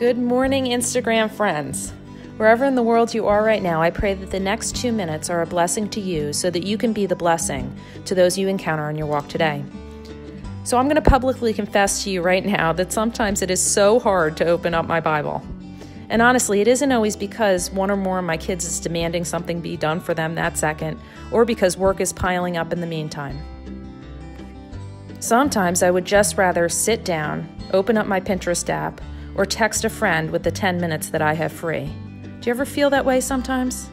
Good morning, Instagram friends. Wherever in the world you are right now, I pray that the next two minutes are a blessing to you so that you can be the blessing to those you encounter on your walk today. So, I'm going to publicly confess to you right now that sometimes it is so hard to open up my Bible. And honestly, it isn't always because one or more of my kids is demanding something be done for them that second, or because work is piling up in the meantime. Sometimes I would just rather sit down, open up my Pinterest app, or text a friend with the 10 minutes that I have free. Do you ever feel that way sometimes?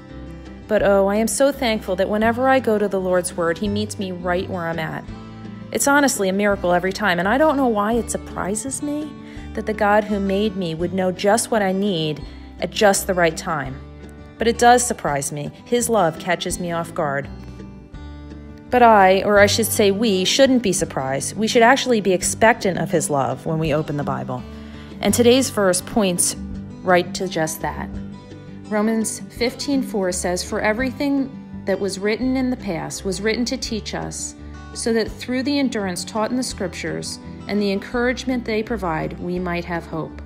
But oh, I am so thankful that whenever I go to the Lord's Word, He meets me right where I'm at. It's honestly a miracle every time, and I don't know why it surprises me that the God who made me would know just what I need at just the right time. But it does surprise me. His love catches me off guard. But I, or I should say we, shouldn't be surprised. We should actually be expectant of His love when we open the Bible. And today's verse points right to just that. Romans 15:4 says, "For everything that was written in the past was written to teach us, so that through the endurance taught in the scriptures and the encouragement they provide, we might have hope."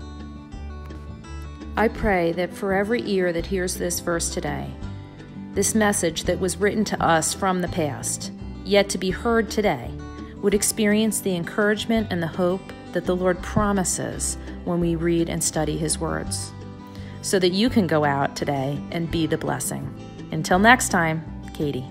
I pray that for every ear that hears this verse today, this message that was written to us from the past, yet to be heard today, would experience the encouragement and the hope that the Lord promises when we read and study His words so that you can go out today and be the blessing. Until next time, Katie.